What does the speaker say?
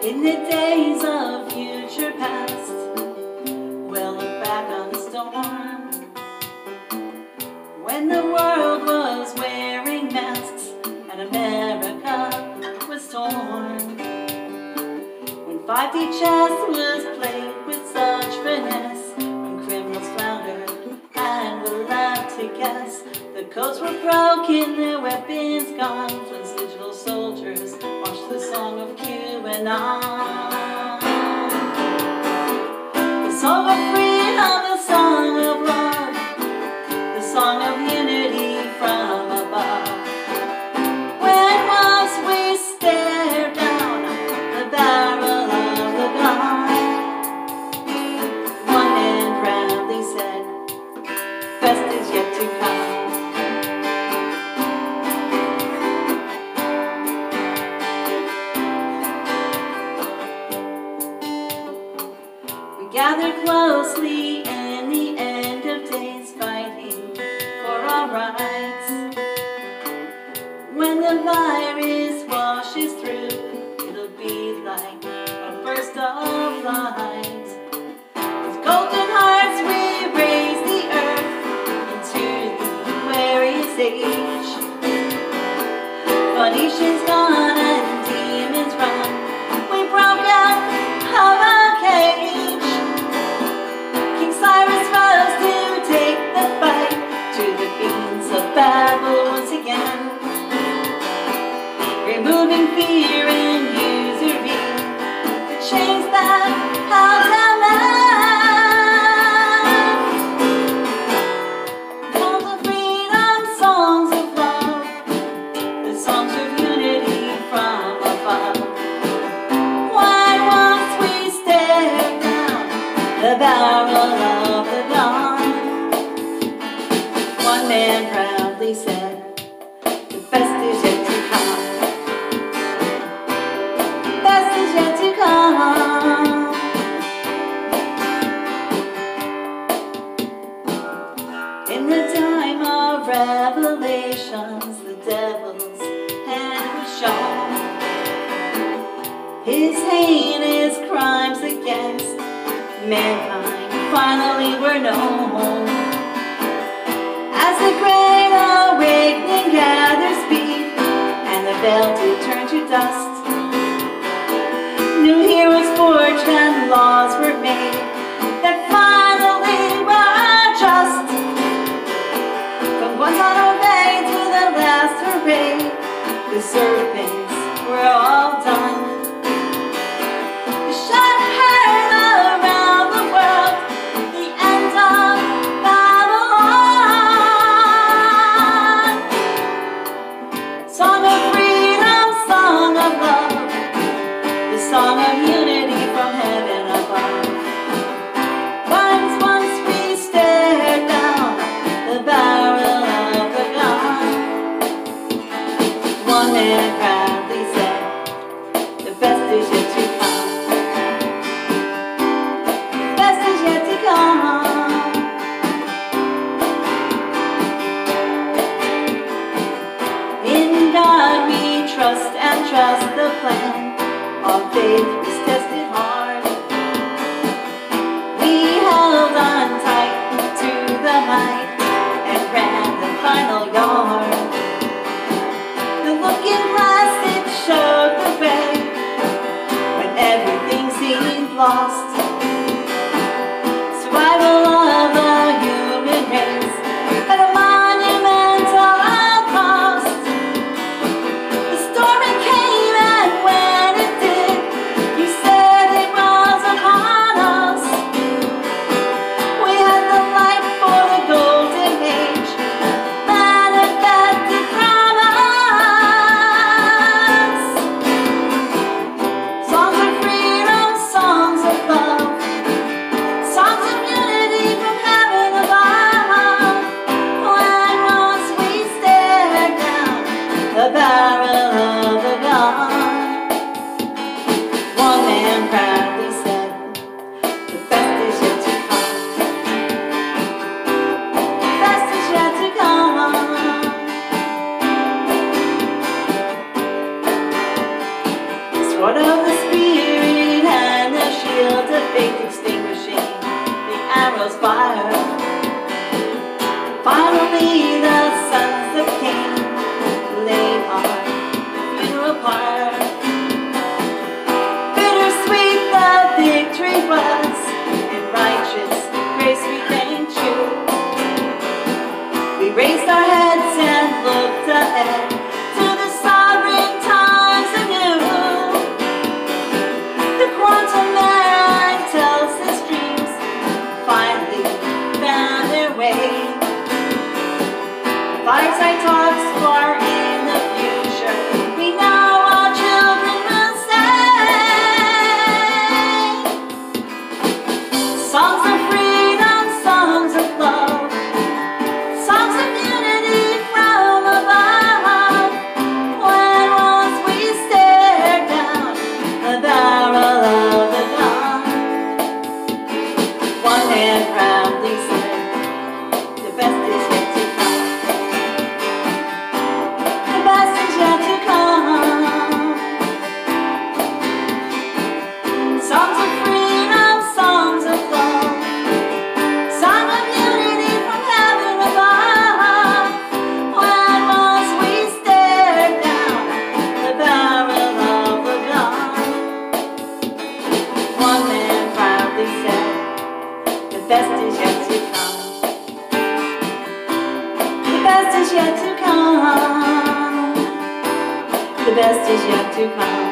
In the days of future past, we'll look back on the storm. When the world was wearing masks and America was torn. When 5D chess was guess, the codes were broken, their weapons gone, digital soldiers marched the song of QAnon. The song of freedom, the song of love, the song of unity the of the gun? One man proudly said, The best is yet to come. The best is yet to come. In the time of revelations, the devil's hand was shown. His heinous crimes against mankind finally we were known. As the great awakening gathers speed and the veil did turn to dust, new heroes forged and laws were made that finally were just. From Guantanamo to the last hooray, the serpents were all done. Trust and trust the plan. Our faith was tested hard. We held on tight to the might and ran the final yard. The looking glass it showed the way when everything seemed lost. love of God. One man proudly said, the best is yet to come. The best is yet to come. Sword of the Spirit and the shield of faith extinguishing the arrow's fire. raised our heads and looked ahead to the sovereign times anew. The quantum man tells his dreams finally found their way. Fireside talk. one hand proudly best is yet to come. The best is yet to come. The best is yet to come.